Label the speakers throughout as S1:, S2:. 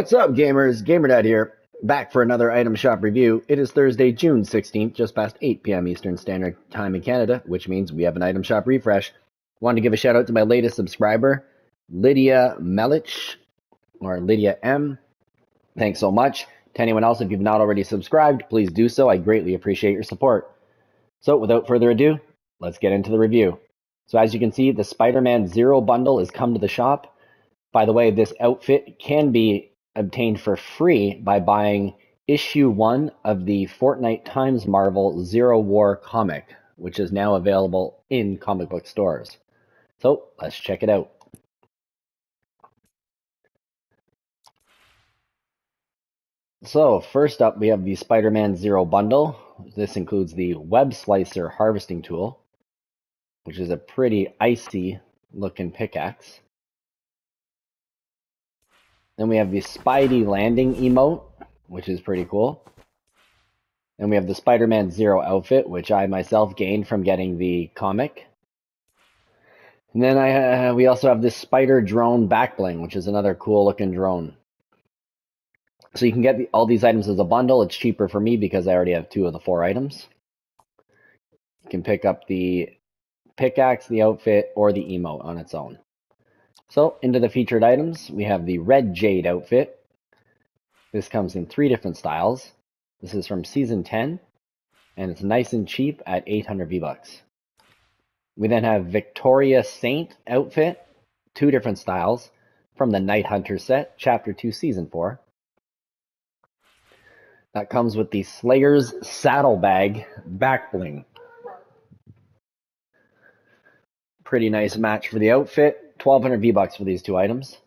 S1: What's up, gamers? GamerDad here, back for another item shop review. It is Thursday, June 16th, just past 8 p.m. Eastern Standard Time in Canada, which means we have an item shop refresh. Wanted to give a shout out to my latest subscriber, Lydia Melich, or Lydia M. Thanks so much. To anyone else, if you've not already subscribed, please do so. I greatly appreciate your support. So, without further ado, let's get into the review. So, as you can see, the Spider Man Zero bundle has come to the shop. By the way, this outfit can be obtained for free by buying issue one of the Fortnite Times Marvel Zero War comic, which is now available in comic book stores. So, let's check it out. So, first up, we have the Spider Man Zero bundle. This includes the Web Slicer harvesting tool, which is a pretty icy looking pickaxe. Then we have the Spidey landing emote, which is pretty cool. And we have the Spider Man Zero outfit, which I myself gained from getting the comic. And then I uh, we also have this spider drone back bling, which is another cool looking drone. So you can get the, all these items as a bundle. It's cheaper for me because I already have two of the four items. You can pick up the pickaxe, the outfit, or the emote on its own. So into the featured items, we have the Red Jade outfit. This comes in three different styles. This is from Season 10, and it's nice and cheap at 800 V-Bucks. We then have Victoria Saint outfit, two different styles, from the Night Hunter set, Chapter 2, Season 4. That comes with the Slayer's Saddlebag back bling. Pretty nice match for the outfit. 1200 V-Bucks for these two items.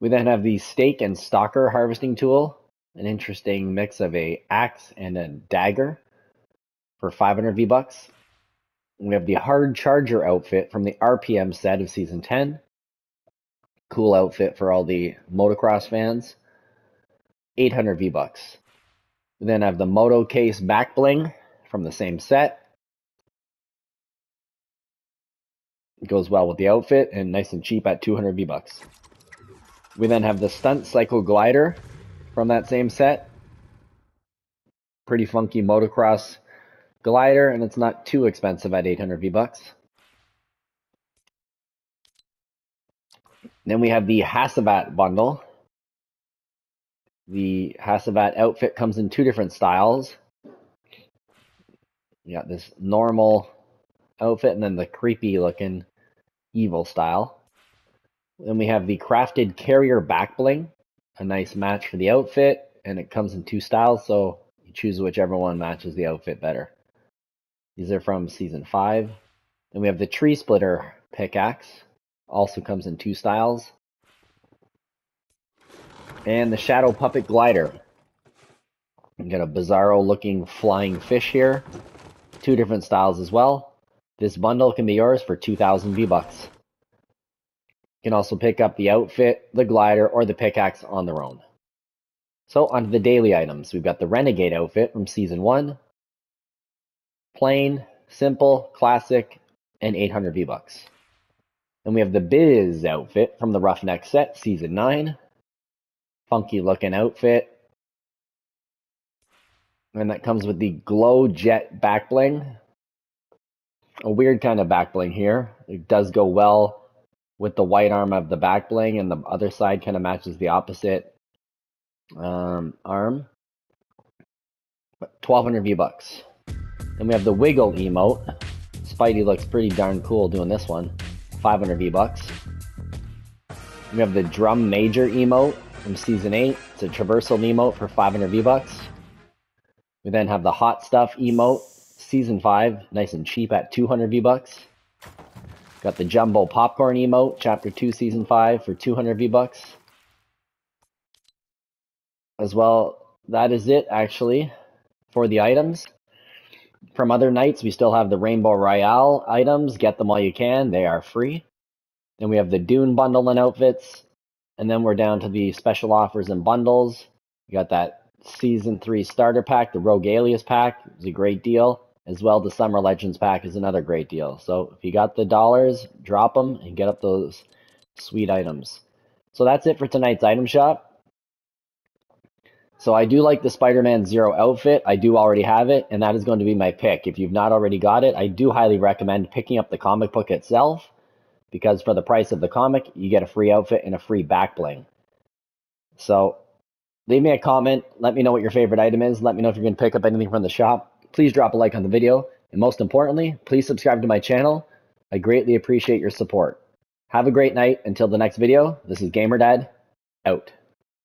S1: We then have the Stake and Stalker harvesting tool. An interesting mix of a axe and a dagger for 500 V-Bucks. We have the Hard Charger outfit from the RPM set of Season 10. Cool outfit for all the motocross fans. 800 V-Bucks. We then have the Moto Case back bling from the same set. Goes well with the outfit and nice and cheap at 200 V-Bucks. We then have the Stunt Cycle Glider from that same set. Pretty funky motocross glider, and it's not too expensive at 800 V-Bucks. Then we have the Hacivat bundle. The Hacivat outfit comes in two different styles. You got this normal outfit and then the creepy looking evil style. Then we have the crafted carrier back bling, a nice match for the outfit, and it comes in two styles, so you choose whichever one matches the outfit better. These are from season five. Then we have the tree splitter pickaxe, also comes in two styles. And the shadow puppet glider. You got a bizarro looking flying fish here. Two different styles as well. This bundle can be yours for 2,000 V-Bucks. You can also pick up the outfit, the glider, or the pickaxe on their own. So, onto the daily items. We've got the Renegade outfit from Season 1. Plain, simple, classic, and 800 V-Bucks. Then we have the Biz outfit from the Roughneck set, Season 9. Funky looking outfit. And that comes with the Glow Jet back bling a weird kind of back bling here. It does go well with the white arm of the back bling, and the other side kind of matches the opposite um, arm. 1200 V bucks. Then we have the wiggle emote. Spidey looks pretty darn cool doing this one. 500 V bucks. We have the drum major emote from season 8. It's a traversal emote for 500 V bucks. We then have the hot stuff emote season five, nice and cheap at 200 V bucks. Got the jumbo popcorn emote, chapter two, season five for 200 V bucks. As well, that is it actually for the items. From other nights, we still have the Rainbow Royale items. Get them while you can; they are free. Then we have the Dune bundle and outfits, and then we're down to the special offers and bundles. You got that season three starter pack, the Rogue Alias pack. It's a great deal as well the summer legends pack is another great deal so if you got the dollars drop them and get up those sweet items so that's it for tonight's item shop So I do like the Spider-Man Zero outfit. I do already have it, and that is going to be my pick. If you've not already got it, I do highly recommend picking up the comic book itself, because for the price of the comic, you get a free outfit and a free back bling. So leave me a comment. Let me know what your favorite item is. Let me know if you're going to pick up anything from the shop. Please drop a like on the video. And most importantly, please subscribe to my channel. I greatly appreciate your support. Have a great night. Until the next video, this is GamerDad, out.